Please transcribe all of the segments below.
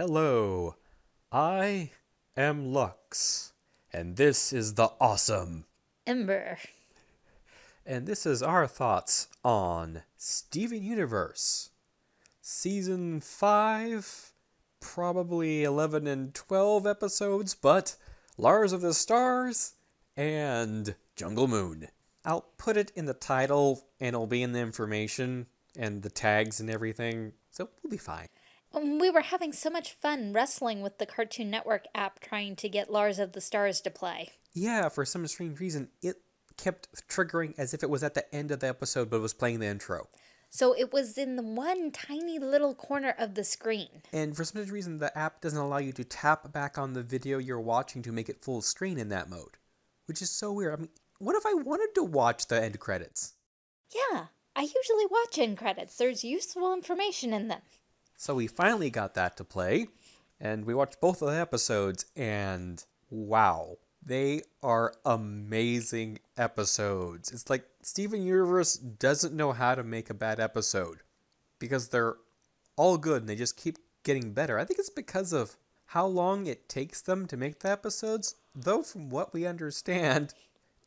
Hello, I am Lux, and this is the awesome. Ember. And this is our thoughts on Steven Universe. Season 5, probably 11 and 12 episodes, but Lars of the Stars and Jungle Moon. I'll put it in the title and it'll be in the information and the tags and everything, so we'll be fine. Um, we were having so much fun wrestling with the Cartoon Network app trying to get Lars of the Stars to play. Yeah, for some strange reason, it kept triggering as if it was at the end of the episode, but it was playing the intro. So it was in the one tiny little corner of the screen. And for some strange reason, the app doesn't allow you to tap back on the video you're watching to make it full screen in that mode, which is so weird. I mean, what if I wanted to watch the end credits? Yeah, I usually watch end credits. There's useful information in them. So we finally got that to play, and we watched both of the episodes, and wow, they are amazing episodes. It's like Steven Universe doesn't know how to make a bad episode because they're all good and they just keep getting better. I think it's because of how long it takes them to make the episodes, though, from what we understand,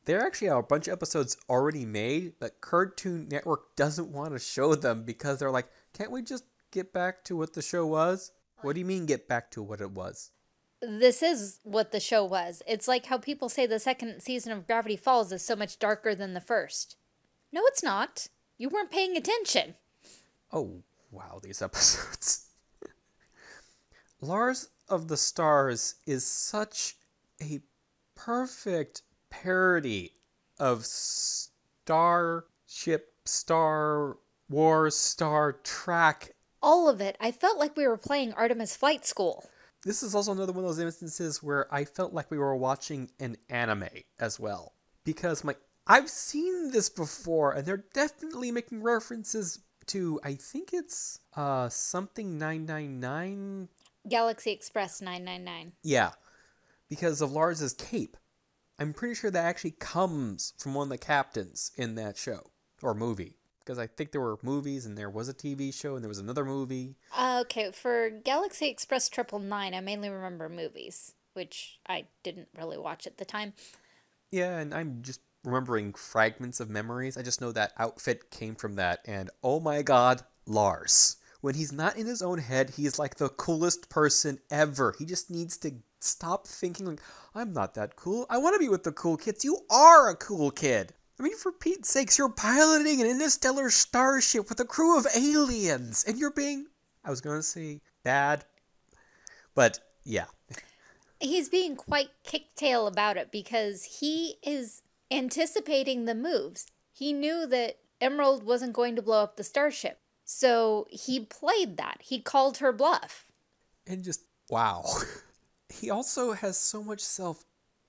there actually are a bunch of episodes already made, but Cartoon Network doesn't want to show them because they're like, can't we just get back to what the show was? What do you mean get back to what it was? This is what the show was. It's like how people say the second season of Gravity Falls is so much darker than the first. No, it's not. You weren't paying attention. Oh, wow, these episodes. Lars of the Stars is such a perfect parody of Starship, Star Wars, Star Trek. All of it. I felt like we were playing Artemis Flight School. This is also another one of those instances where I felt like we were watching an anime as well. Because my I've seen this before, and they're definitely making references to I think it's uh something nine nine nine. Galaxy Express nine nine nine. Yeah. Because of Lars's cape. I'm pretty sure that actually comes from one of the captains in that show or movie. Because I think there were movies and there was a TV show and there was another movie. Uh, okay, for Galaxy Express Triple Nine, I mainly remember movies, which I didn't really watch at the time. Yeah, and I'm just remembering fragments of memories. I just know that outfit came from that, and oh my god, Lars. When he's not in his own head, he's like the coolest person ever. He just needs to stop thinking like, I'm not that cool. I want to be with the cool kids. You are a cool kid. I mean, for Pete's sakes, you're piloting an interstellar starship with a crew of aliens, and you're being, I was going to say, bad, but yeah. He's being quite kicktail about it because he is anticipating the moves. He knew that Emerald wasn't going to blow up the starship. So he played that. He called her bluff. And just, wow. he also has so much self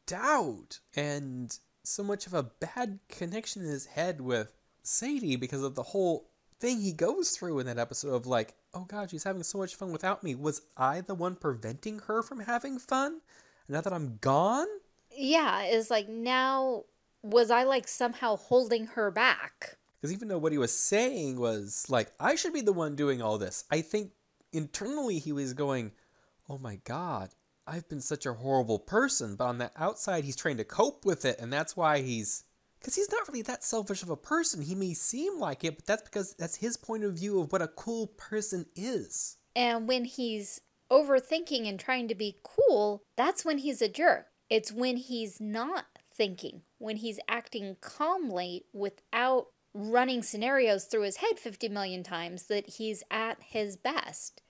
doubt and so much of a bad connection in his head with Sadie because of the whole thing he goes through in that episode of like, oh god, she's having so much fun without me. Was I the one preventing her from having fun? Now that I'm gone? Yeah, it's like now was I like somehow holding her back? Because even though what he was saying was like, I should be the one doing all this, I think internally he was going, oh my god, I've been such a horrible person, but on the outside, he's trying to cope with it, and that's why he's. Because he's not really that selfish of a person. He may seem like it, but that's because that's his point of view of what a cool person is. And when he's overthinking and trying to be cool, that's when he's a jerk. It's when he's not thinking, when he's acting calmly without running scenarios through his head 50 million times, that he's at his best.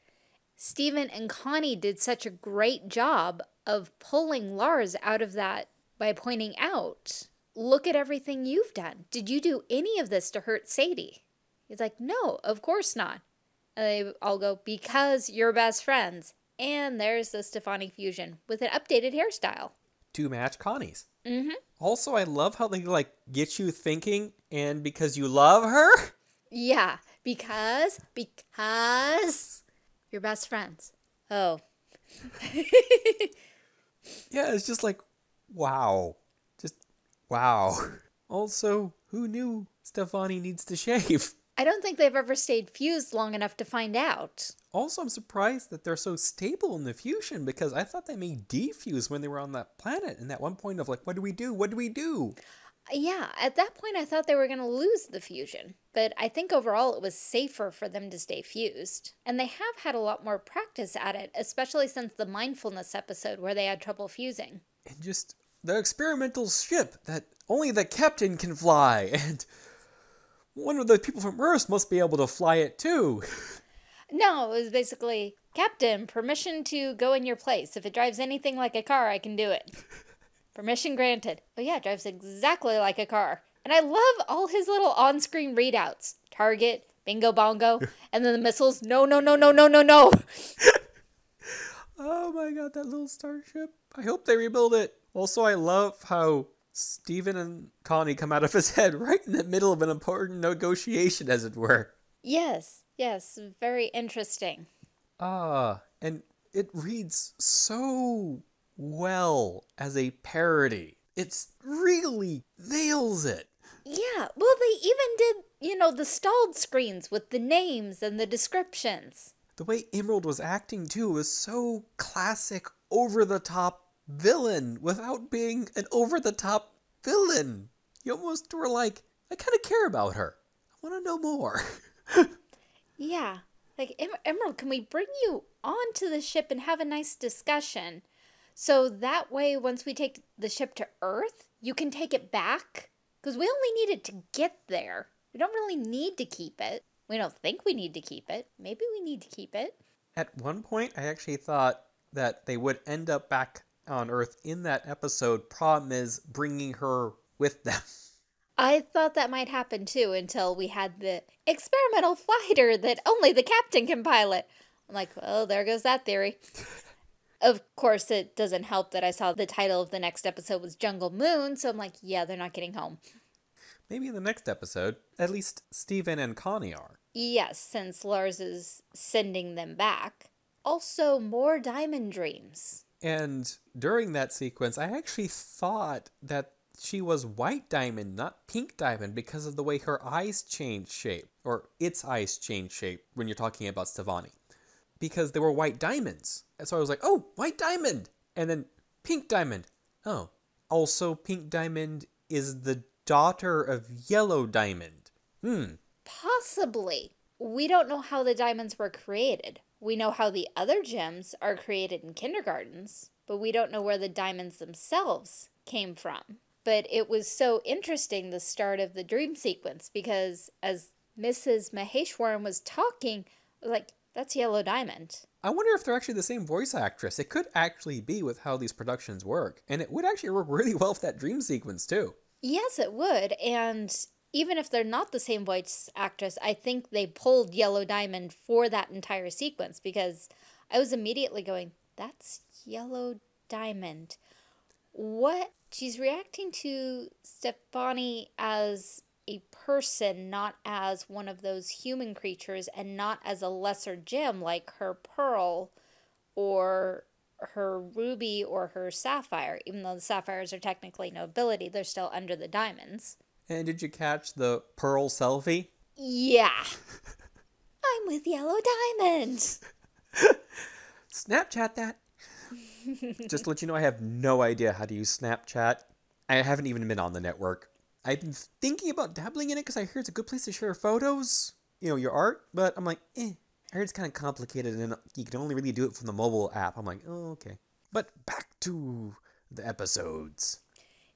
Steven and Connie did such a great job of pulling Lars out of that by pointing out, look at everything you've done. Did you do any of this to hurt Sadie? He's like, no, of course not. And they all go, because you're best friends. And there's the Stevonnie fusion with an updated hairstyle. To match Connie's. Mm-hmm. Also, I love how they like get you thinking, and because you love her. Yeah, because because your best friends. Oh. yeah, it's just like, wow. Just, wow. Also, who knew Stevonnie needs to shave? I don't think they've ever stayed fused long enough to find out. Also, I'm surprised that they're so stable in the fusion because I thought they may defuse when they were on that planet. And at one point of like, what do we do? What do we do? Yeah, at that point I thought they were going to lose the fusion, but I think overall it was safer for them to stay fused. And they have had a lot more practice at it, especially since the mindfulness episode where they had trouble fusing. And just the experimental ship that only the captain can fly, and one of the people from Earth must be able to fly it too. No, it was basically, Captain, permission to go in your place. If it drives anything like a car, I can do it. Permission granted. Oh yeah, drives exactly like a car. And I love all his little on-screen readouts. Target, bingo bongo, and then the missiles. No, no, no, no, no, no, no. oh my god, that little starship. I hope they rebuild it. Also, I love how Steven and Connie come out of his head right in the middle of an important negotiation, as it were. Yes, yes, very interesting. Ah, and it reads so well as a parody. It's really nails it. Yeah, well, they even did, you know, the stalled screens with the names and the descriptions. The way Emerald was acting too was so classic, over the top villain without being an over the top villain. You almost were like, I kind of care about her. I want to know more. yeah. Like, Emerald, can we bring you onto the ship and have a nice discussion? So that way, once we take the ship to Earth, you can take it back. Because we only need it to get there. We don't really need to keep it. We don't think we need to keep it. Maybe we need to keep it. At one point, I actually thought that they would end up back on Earth in that episode. Problem is bringing her with them. I thought that might happen too until we had the experimental fighter that only the captain can pilot. I'm like, well, there goes that theory. Of course, it doesn't help that I saw the title of the next episode was Jungle Moon, so I'm like, yeah, they're not getting home. Maybe in the next episode, at least Steven and Connie are. Yes, since Lars is sending them back. Also, more Diamond Dreams. And during that sequence, I actually thought that she was white diamond, not pink diamond, because of the way her eyes change shape, or its eyes change shape when you're talking about Stevonnie because they were white diamonds. And so I was like, oh, white diamond. And then pink diamond. Oh, also pink diamond is the daughter of yellow diamond. Hmm. Possibly. We don't know how the diamonds were created. We know how the other gems are created in kindergartens, but we don't know where the diamonds themselves came from. But it was so interesting, the start of the dream sequence, because as Mrs. Maheshwaran was talking, like, that's Yellow Diamond. I wonder if they're actually the same voice actress. It could actually be with how these productions work. And it would actually work really well with that dream sequence, too. Yes, it would. And even if they're not the same voice actress, I think they pulled Yellow Diamond for that entire sequence because I was immediately going, that's Yellow Diamond. What? She's reacting to Stevonnie as a person, not as one of those human creatures, and not as a lesser gem like her pearl or her ruby or her sapphire. Even though the sapphires are technically nobility, they're still under the diamonds. And did you catch the pearl selfie? Yeah. I'm with Yellow Diamond. Snapchat that. Just to let you know, I have no idea how to use Snapchat. I haven't even been on the network. I've been thinking about dabbling in it because I hear it's a good place to share photos, you know, your art, but I'm like, eh. I heard it's kind of complicated and you can only really do it from the mobile app. I'm like, oh, okay. But back to the episodes.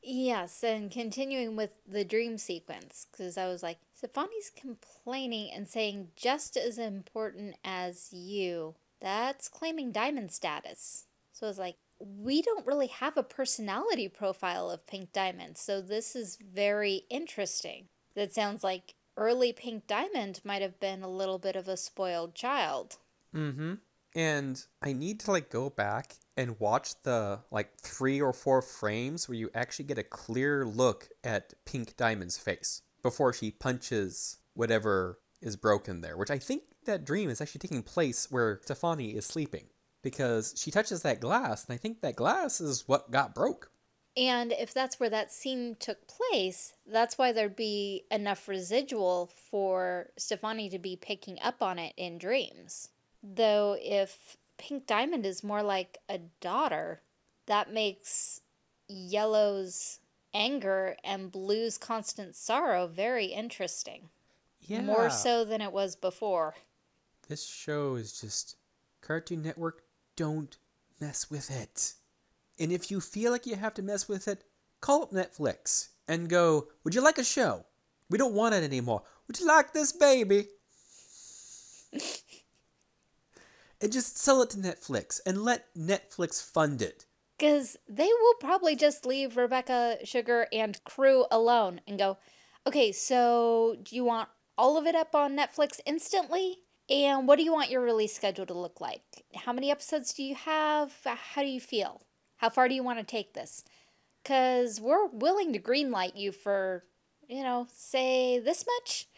Yes, and continuing with the dream sequence, because I was like, Stevonnie's complaining and saying just as important as you. That's claiming diamond status. So I was like, we don't really have a personality profile of Pink Diamond, so this is very interesting. That sounds like early Pink Diamond might have been a little bit of a spoiled child. Mm-hmm. And I need to like go back and watch the like three or four frames where you actually get a clear look at Pink Diamond's face before she punches whatever is broken there, which I think that dream is actually taking place where Stevonnie is sleeping because she touches that glass, and I think that glass is what got broke. And if that's where that scene took place, that's why there'd be enough residual for Stevonnie to be picking up on it in dreams. Though if Pink Diamond is more like a daughter, that makes Yellow's anger and Blue's constant sorrow very interesting. Yeah. More so than it was before. This show is just Cartoon Network. Don't mess with it. And if you feel like you have to mess with it, call up Netflix and go, Would you like a show? We don't want it anymore. Would you like this baby? and just sell it to Netflix and let Netflix fund it. Because they will probably just leave Rebecca Sugar and crew alone and go, okay, so do you want all of it up on Netflix instantly? And what do you want your release schedule to look like? How many episodes do you have? How do you feel? How far do you want to take this? Because we're willing to greenlight you for, you know, say this much.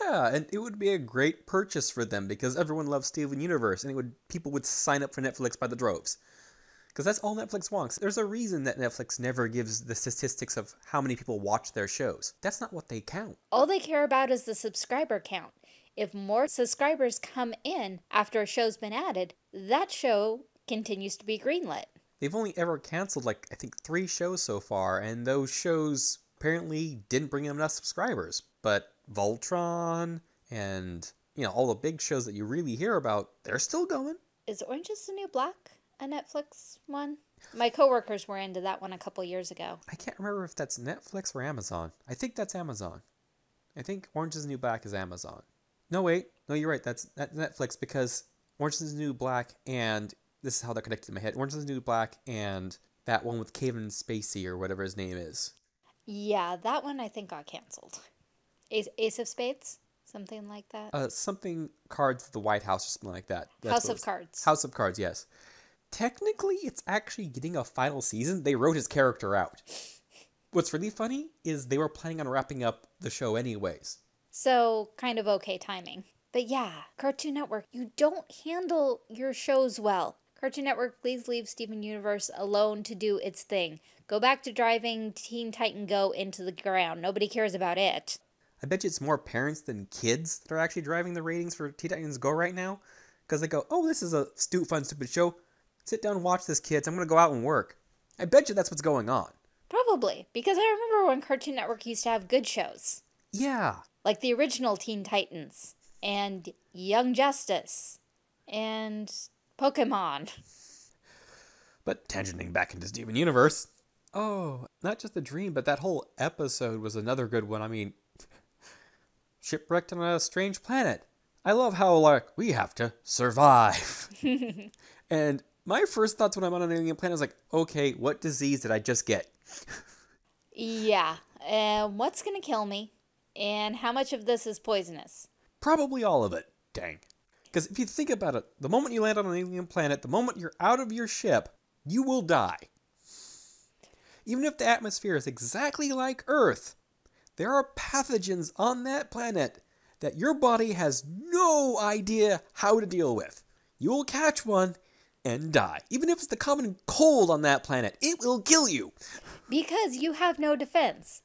Yeah, and it would be a great purchase for them because everyone loves Steven Universe, and it would people would sign up for Netflix by the droves. Because that's all Netflix wants. There's a reason that Netflix never gives the statistics of how many people watch their shows. That's not what they count. All they care about is the subscriber count. If more subscribers come in after a show's been added, that show continues to be greenlit. They've only ever canceled like I think three shows so far, and those shows apparently didn't bring them enough subscribers. But Voltron and you know all the big shows that you really hear about, they're still going. Is Orange is the New Black a Netflix one? My coworkers were into that one a couple years ago. I can't remember if that's Netflix or Amazon. I think that's Amazon. I think Orange is the New Black is Amazon. No, wait. No, you're right. That's, that's Netflix because Orange is the New Black and this is how they're connected in my head. Orange is the New Black and that one with Kevin Spacey or whatever his name is. Yeah, that one I think got canceled. Ace, Ace of Spades? Something like that? Uh, something Cards of the White House or something like that. That's House of. Cards. House of Cards, yes. Technically, it's actually getting a final season. They wrote his character out. What's really funny is they were planning on wrapping up the show anyways. So, kind of okay timing. But yeah, Cartoon Network, you don't handle your shows well. Cartoon Network, please leave Steven Universe alone to do its thing. Go back to driving Teen Titan Go into the ground. Nobody cares about it. I bet you it's more parents than kids that are actually driving the ratings for Teen Titans Go right now. Because they go, oh, this is a stu- fun, stupid show. Sit down and watch this, kids. I'm going to go out and work. I bet you that's what's going on. Probably, because I remember when Cartoon Network used to have good shows, Yeah. Like the original Teen Titans, and Young Justice, and Pokemon. But tangenting back into Steven Universe. Oh, not just the dream, but that whole episode was another good one. I mean, shipwrecked on a strange planet. I love how, like, we have to survive. and my first thoughts when I'm on an alien planet is like, okay, what disease did I just get? Yeah, and what's gonna kill me? And how much of this is poisonous? Probably all of it. Dang. Because if you think about it, the moment you land on an alien planet, the moment you're out of your ship, you will die. Even if the atmosphere is exactly like Earth, there are pathogens on that planet that your body has no idea how to deal with. You will catch one and die. Even if it's the common cold on that planet, it will kill you. Because you have no defense.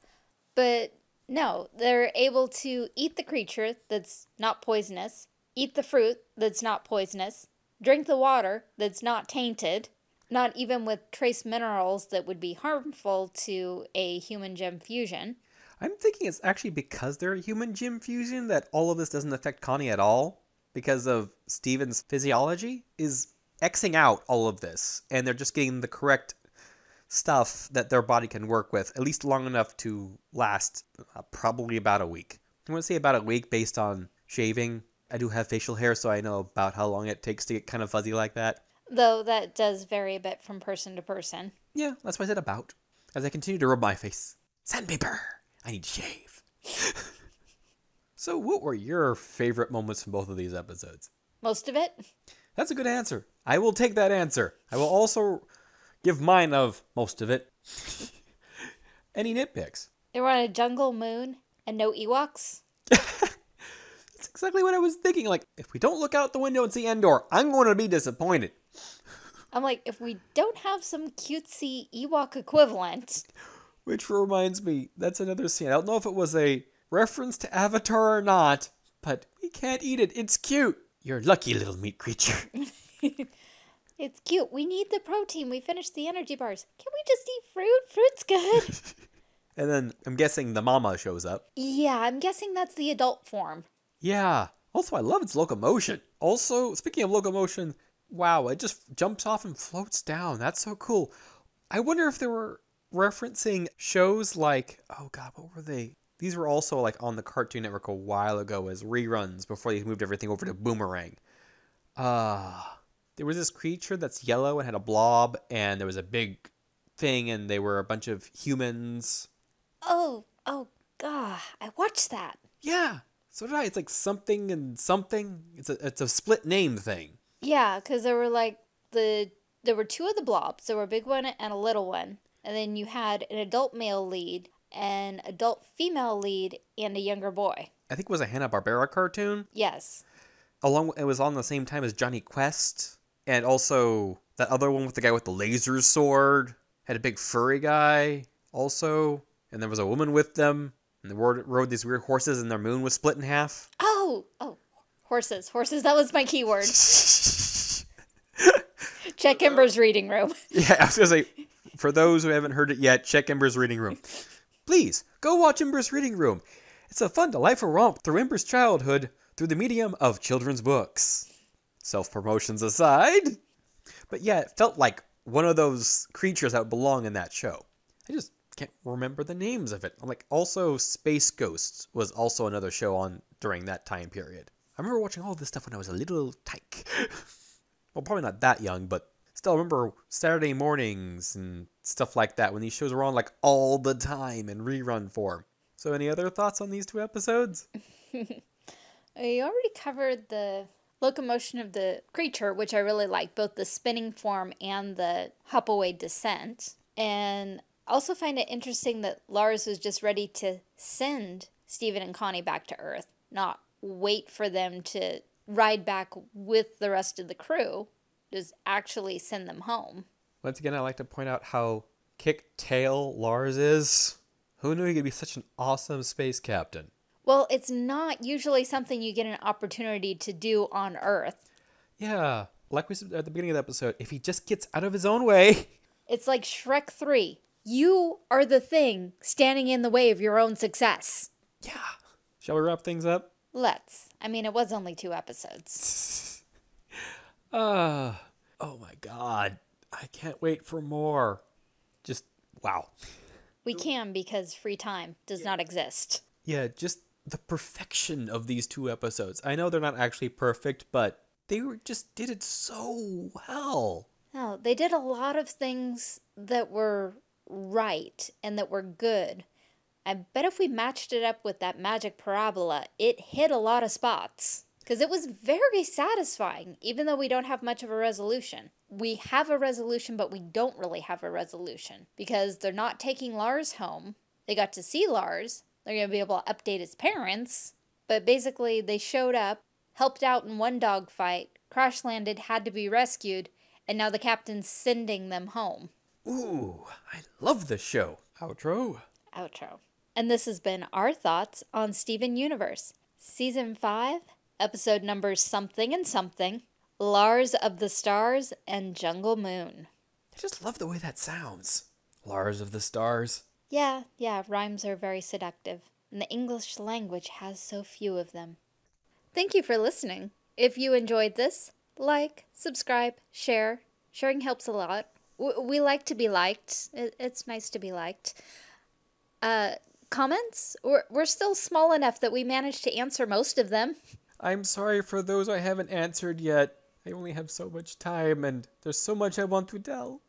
But no, they're able to eat the creature that's not poisonous, eat the fruit that's not poisonous, drink the water that's not tainted, not even with trace minerals that would be harmful to a human gem fusion. I'm thinking it's actually because they're a human gem fusion that all of this doesn't affect Connie at all because of Steven's physiology is Xing out all of this and they're just getting the correct stuff that their body can work with at least long enough to last uh, probably about a week. I want to say about a week based on shaving. I do have facial hair so I know about how long it takes to get kind of fuzzy like that. Though that does vary a bit from person to person. Yeah, that's why I said about. As I continue to rub my face. Sandpaper! I need to shave. so, what were your favorite moments from both of these episodes? Most of it? That's a good answer. I will take that answer. I will also give mine of most of it. Any nitpicks? They were on a jungle moon and no Ewoks? That's exactly what I was thinking. Like, if we don't look out the window and see Endor, I'm going to be disappointed. I'm like, if we don't have some cutesy Ewok equivalent, Which reminds me, that's another scene. I don't know if it was a reference to Avatar or not, but we can't eat it. It's cute. You're lucky, little meat creature. it's cute. We need the protein. We finished the energy bars. Can we just eat fruit? Fruit's good. and then I'm guessing the mama shows up. yeah, I'm guessing that's the adult form. Yeah. Also, I love its locomotion. Also, speaking of locomotion, wow, it just jumps off and floats down. That's so cool. I wonder if they were referencing shows like, oh god, what were they? These were also like on the Cartoon Network a while ago as reruns before they moved everything over to Boomerang. Uh, there was this creature that's yellow and had a blob, and there was a big thing, and they were a bunch of humans. Oh, oh, God. I watched that. Yeah, so did I. It's like something and something. It's a it's a split name thing. Yeah, because there were like the. There were two of the blobs. There were a big one and a little one. And then you had an adult male lead, an adult female lead, and a younger boy. I think it was a Hanna Barbera cartoon. Yes. Along, it was on the same time as Jonny Quest, and also that other one with the guy with the laser sword had a big furry guy also, and there was a woman with them, and they rode, rode these weird horses, and their moon was split in half. Oh, oh, horses, horses. That was my keyword. Check Ember's reading room. Yeah, I was gonna say, for those who haven't heard it yet, check Ember's reading room. Please go watch Ember's reading room. It's a fun, delightful romp through Ember's childhood through the medium of children's books. Self promotions aside, but yeah, it felt like one of those creatures that belong in that show. I just can't remember the names of it. Like, also Space Ghosts was also another show on during that time period. I remember watching all this stuff when I was a little tyke. well, probably not that young, but still remember Saturday mornings and stuff like that when these shows were on like all the time in rerun form. So, any other thoughts on these two episodes? We already covered the locomotion of the creature, which I really like, both the spinning form and the hop away descent. And also find it interesting that Lars was just ready to send Steven and Connie back to Earth, not wait for them to ride back with the rest of the crew, just actually send them home. Once again, I like to point out how kick tail Lars is. Who knew he could be such an awesome space captain? Well, it's not usually something you get an opportunity to do on Earth. Yeah, like we said at the beginning of the episode, if he just gets out of his own way. It's like Shrek 3. You are the thing standing in the way of your own success. Yeah. Shall we wrap things up? Let's. I mean, it was only two episodes. Ah, oh my god. I can't wait for more. Just wow. We can because free time does not exist. Yeah, just the perfection of these two episodes. I know they're not actually perfect, but they were just did it so well. No, they did a lot of things that were right and that were good. I bet if we matched it up with that magic parabola, it hit a lot of spots. Because it was very satisfying, even though we don't have much of a resolution. We have a resolution, but we don't really have a resolution. Because they're not taking Lars home. They got to see Lars. They're going to be able to update his parents. But basically, they showed up, helped out in one dogfight, crash landed, had to be rescued, and now the captain's sending them home. Ooh, I love this show. Outro. Outro. And this has been our thoughts on Steven Universe, Season 5, episode numbers something and something, Lars of the Stars, and Jungle Moon. I just love the way that sounds. Lars of the Stars. Yeah, yeah, rhymes are very seductive, and the English language has so few of them. Thank you for listening. If you enjoyed this, like, subscribe, share. Sharing helps a lot. We like to be liked. It- It's nice to be liked. Uh, comments? We're, we're still small enough that we managed to answer most of them. I'm sorry for those I haven't answered yet. I only have so much time and there's so much I want to tell.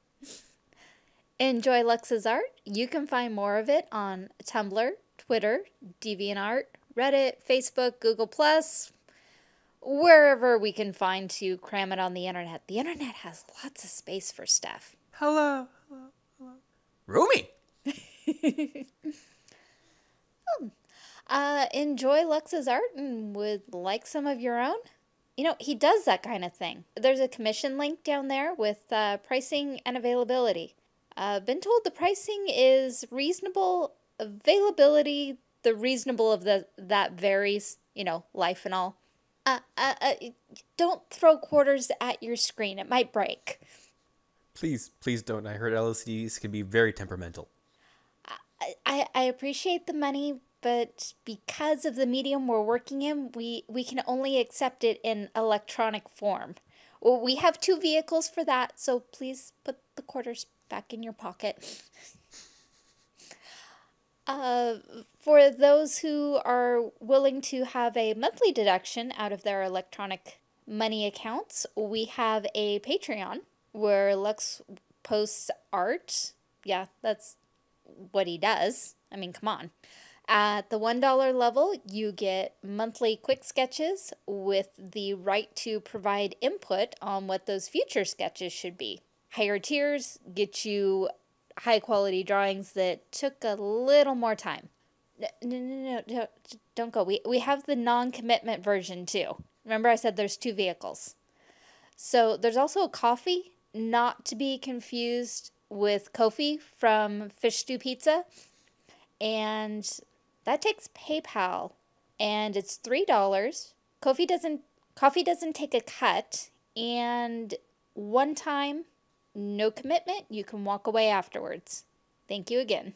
Enjoy Lux's art. You can find more of it on Tumblr, Twitter, DeviantArt, Reddit, Facebook, Google Plus, wherever we can find to cram it on the internet. The internet has lots of space for stuff. Hello. Hello. Hello. Rumi. Uh, enjoy Lux's art and would like some of your own? you know, he does that kind of thing. There's a commission link down there with uh, pricing and availability. Uh, been told the pricing is reasonable. Availability, the reasonable of the that varies. You know, life and all. Uh, uh, uh, don't throw quarters at your screen. It might break. Please, please don't. I heard LCDs can be very temperamental. I, I, I appreciate the money, but because of the medium we're working in, we, we can only accept it in electronic form. Well, we have two vehicles for that, so please put the quarters back in your pocket. Uh, for those who are willing to have a monthly deduction out of their electronic money accounts, we have a Patreon where Lux posts art. Yeah, that's what he does. I mean, come on. At the $1 level, you get monthly quick sketches with the right to provide input on what those future sketches should be. Higher tiers get you high quality drawings that took a little more time. No, no, no, no, don't go. We, we have the non commitment version too. Remember, I said there's two vehicles. So there's also a Ko-fi, not to be confused with Kofi from Fish Stew Pizza. And that takes PayPal and it's $3. Ko-fi doesn't Ko-fi doesn't take a cut and one time no commitment, you can walk away afterwards. Thank you again.